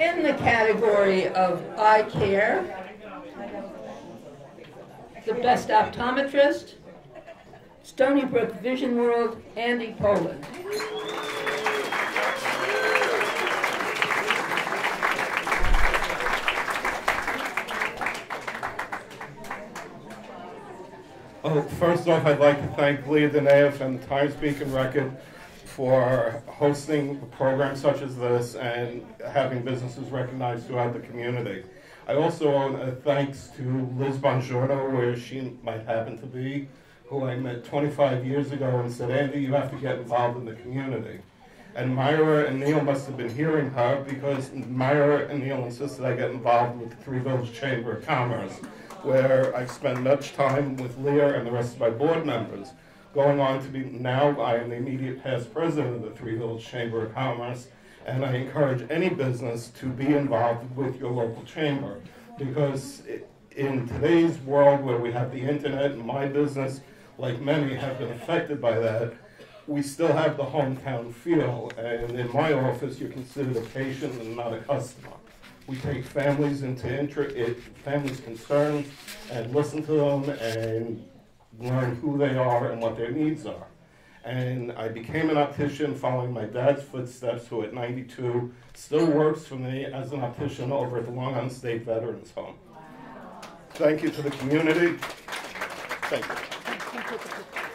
In the category of eye care, the best optometrist, Stony Brook Vision World, Andy Polan. Oh, first off, I'd like to thank Leah Dunaief and the Times Beacon Record for hosting programs such as this and having businesses recognized throughout the community. I also owe a thanks to Liz Bongiorno, where she might happen to be, who I met 25 years ago and said, Andy, you have to get involved in the community. And Myra and Neil must have been hearing her because Myra and Neil insisted I get involved with the Three Village Chamber of Commerce where I spend much time with Leah and the rest of my board members. Going on to be now, I am the immediate past president of the Three Hills Chamber of Commerce, and I encourage any business to be involved with your local chamber because in today's world where we have the internet and my business, like many, have been affected by that, we still have the hometown feel. And in my office, you're considered a patient and not a customer. We take families into it, families' concerns and listen to them and learn who they are and what their needs are. And I became an optician following my dad's footsteps, who at 92 still works for me as an optician over at the Long Island State Veterans Home. Thank you to the community. Thank you.